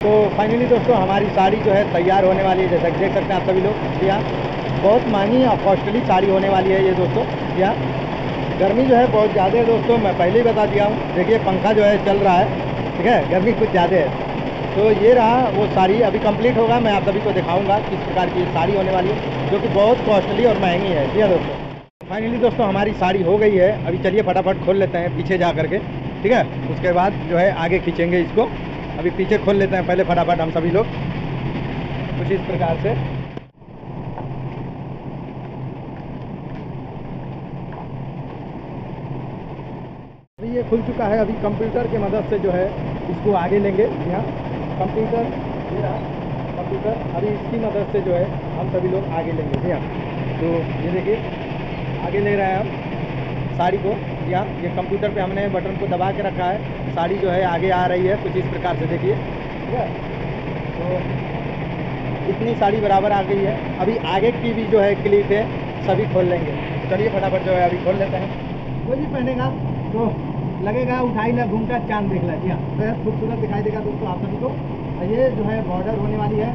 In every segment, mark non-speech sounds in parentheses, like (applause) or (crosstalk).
तो फाइनली दोस्तों, हमारी साड़ी जो है तैयार होने वाली है। जैसा देख सकते हैं आप सभी लोग यहाँ बहुत महँगी और कॉस्टली साड़ी होने वाली है ये दोस्तों यहाँ गर्मी जो है बहुत ज़्यादा है दोस्तों, मैं पहले ही बता दिया हूँ। देखिए, पंखा जो है चल रहा है, ठीक है? गर्मी कुछ ज़्यादा है। तो ये रहा वो साड़ी, अभी कंप्लीट होगा, मैं आप सभी को दिखाऊँगा किस प्रकार की साड़ी होने वाली है, जो कि बहुत कॉस्टली और महँगी है। जी दोस्तों? फाइनली दोस्तों, हमारी साड़ी हो गई है। अभी चलिए फटाफट खोल लेते हैं पीछे जा करके ठीक है? उसके बाद जो है आगे खींचेंगे इसको। अभी पीछे खोल लेते हैं, पहले फटाफट हम सभी लोग। कुछ इस प्रकार से। अभी ये खुल चुका है, अभी कंप्यूटर की मदद से जो है, इसको आगे लेंगे। यहाँ, कंप्यूटर कंप्यूटर। अभी इसकी मदद से जो है, हम सभी लोग आगे लेंगे। यहाँ तो ये देखिए, आगे ले रहे हैं हम। साड़ी को यहाँ ये कंप्यूटर पे हमने बटन को दबा के रखा है। साड़ी जो है आगे आ रही है, कुछ इस प्रकार से देखिए। ठीक है? तो इतनी साड़ी बराबर आ गई है। अभी आगे की भी जो है क्लिप है, सभी खोल लेंगे। चलिए फटाफट जो है अभी खोल लेते हैं। कोई भी पहनेगा तो लगेगा उठाई ला घूमता चाँद देख ला जी हाँ बेहद खूबसूरत दिखाई देगा दोस्तों आप सभी को। ये जो है बॉर्डर होने वाली है,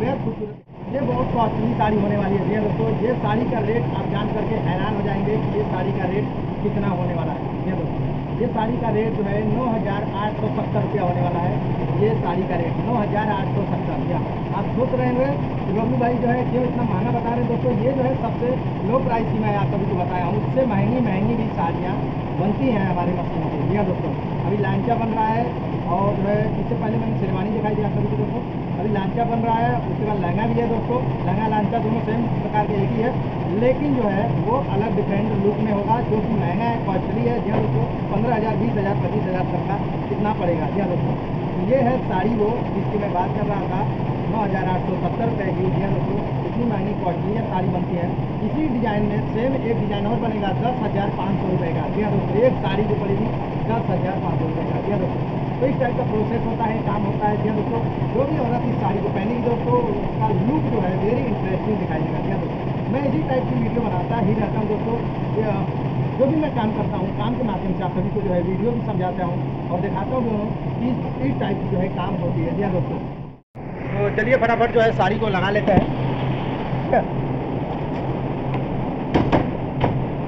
बेहद खूबसूरत। ये बहुत कॉस्टली साड़ी होने वाली है। हाँ दोस्तों, ये साड़ी का रेट आप जान करके हैरान हो जाएँगे कि ये साड़ी का रेट कितना होने वाला है। जी हाँ दोस्तों, ये साड़ी का रेट जो है नौ हज़ार आठ सौ सत्तर रुपया होने वाला है। ये साड़ी का रेट नौ हज़ार आठ सौ सत्तर रुपया आप सोच रहे होंगे कि भाई जो है क्यों इतना महँगा बता रहे हैं? दोस्तों, ये जो है सबसे लो प्राइस की मैं आप सभी को बताया हूँ। उससे महँगी महँगी भी साड़ियाँ बनती हैं हमारे मशीनों से। जी हाँ दोस्तों, अभी लांचा बन रहा है। और जो है इससे पहले मैंने शेरवानी दिखाई दी आप सभी दोस्तों। अभी लांचा बन रहा है, उसके बाद लहंगा भी है, दोस्तों। लहंगा, लांचा दोनों सेम प्रकार के एक ही है। लेकिन जो है, वो अलग डिफरेंट लुक में होगा, जो कि महँगा है कॉस्टली है। जी हाँ दोस्तों, पंद्रह हज़ार, बीस हज़ार, पच्चीस हज़ार तक का कितना पड़ेगा? जी हाँ दोस्तों। ये है साड़ी वो, जिसकी मैं बात कर रहा था, नौ हज़ार आठ सौ सत्तर रुपये की। जी हाँ दोस्तों, इतनी महँगी कॉस्टली है साड़ी बनती है। इसी डिज़ाइन में सेम एक डिज़ाइन और बनेगा, दस हज़ार पाँच सौ रुपये का। जी हाँ दोस्तों, एक साड़ी जो पड़ेगी, दस हज़ार पाँच सौ रुपये का। जी हाँ दोस्तों। तो इस टाइप का प्रोसेस होता है, काम होता है हाँ दोस्तों? जो भी औरत इस साड़ी को पहनेगी दोस्तों, उसका लुक जो है वेरी इंटरेस्टिंग दिखाई देगा हाँ दोस्तों? मैं इसी टाइप की वीडियो बनाता, ही रहता हूँ दोस्तों। जो भी मैं काम करता हूँ, काम के माध्यम से आप सभी को जो है वीडियो भी समझाता हूँ और दिखाता हूँ कि इस टाइप की जो है काम होती है हाँ दोस्तों? तो चलिए फटाफट जो है साड़ी को लगा लेते है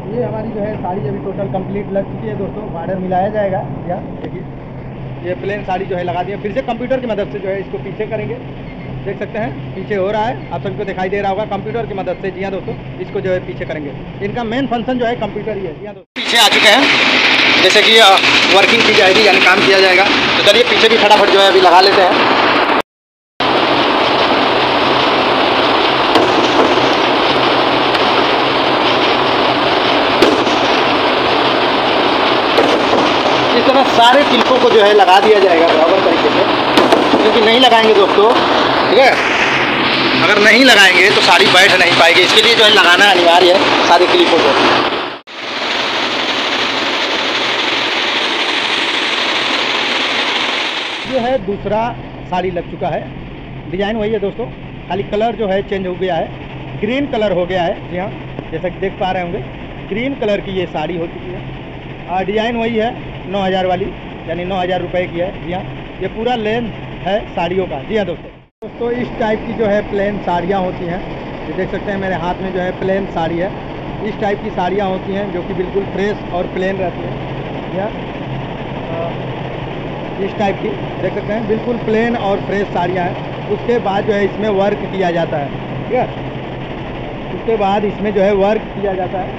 ये हमारी जो है साड़ी अभी टोटल कंप्लीट लग चुकी है दोस्तों, बॉर्डर मिलाया जाएगा, या देखिए। ये प्लेन साड़ी जो है लगा दी है। फिर से कंप्यूटर की मदद से जो है इसको पीछे करेंगे। देख सकते हैं, पीछे हो रहा है। आप सभी को दिखाई दे रहा होगा कंप्यूटर की मदद से। जी हाँ दोस्तों, इसको जो है पीछे करेंगे। इनका मेन फ़ंक्शन जो है कंप्यूटर ही है। जी हाँ दोस्तों। पीछे आ चुके हैं। जैसे कि वर्किंग की जाएगी, यानी काम किया जाएगा। तो चलिए, पीछे भी फटाफट जो है अभी लगा लेते हैं। तरह सारे किल्पों को जो है लगा दिया जाएगा बराबर तरीके से। क्योंकि नहीं लगाएँगे दोस्तों, ठीक है? अगर नहीं लगाएँगे तो साड़ी बैठ नहीं पाएगी। इसके लिए जो है लगाना अनिवार्य है सारे क्लिपों को। ये है दूसरा साड़ी लग चुका है। डिज़ाइन वही है दोस्तों। खाली कलर जो है चेंज हो गया है। ग्रीन कलर हो गया है। जी हाँ जैसा कि देख पा रहे होंगे, ग्रीन कलर की ये साड़ी हो चुकी है। डिज़ाइन वही है। नौ हज़ार वाली, यानी नौ हज़ार रुपये की है जी हाँ। ये पूरा लेंथ है साड़ियों का। जी हाँ दोस्तों। दोस्तों, इस टाइप की जो है प्लेन साड़ियाँ होती हैं, ये देख सकते हैं मेरे हाथ में जो है प्लेन साड़ी है। इस टाइप की साड़ियाँ होती हैं जो कि बिल्कुल फ्रेश और प्लेन रहती हैं। या इस टाइप की देख सकते हैं, बिल्कुल प्लेन और फ्रेश साड़ियाँ हैं। उसके बाद जो है इसमें वर्क किया जाता है। ठीक है। उसके बाद इसमें जो है वर्क किया जाता है।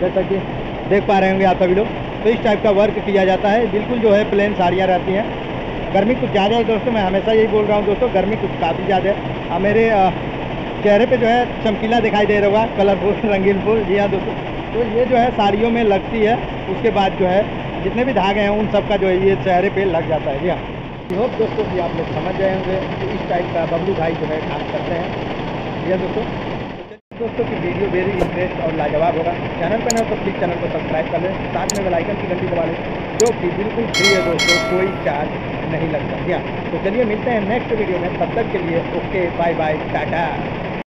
जैसा कि देख पा रहे होंगे आप सभी लोग। तो इस टाइप का वर्क किया जाता है। बिल्कुल जो है प्लेन साड़ियाँ रहती हैं। गर्मी कुछ ज़्यादा है दोस्तों, मैं हमेशा यही बोल रहा हूँ दोस्तों, गर्मी कुछ काफ़ी ज़्यादा है। और मेरे चेहरे पे जो है चमकीला दिखाई दे रहा होगा कलरफुल (laughs) रंगीन फूल। जी हाँ दोस्तों। तो ये जो है साड़ियों में लगती है, उसके बाद जो है जितने भी धागे हैं, उन सब का जो है ये चेहरे पे लग जाता है। जी हाँ। होप दोस्तों कि आप लोग समझ जाए होंगे कि इस टाइप का बबलू भाई जो है काम करते हैं। जी हाँ दोस्तों। दोस्तों, की वीडियो वेरी इंटरेस्ट और लाजवाब होगा। चैनल पर ना तो प्लीज़ चैनल को सब्सक्राइब कर लें। साथ में बेलाइकन की घंटी दबा लें, जो कि बिल्कुल फ्री है दोस्तों, कोई चार्ज नहीं लगता। तो चलिए मिलते हैं नेक्स्ट वीडियो में। तब तक के लिए ओके बाय बाय टाटा।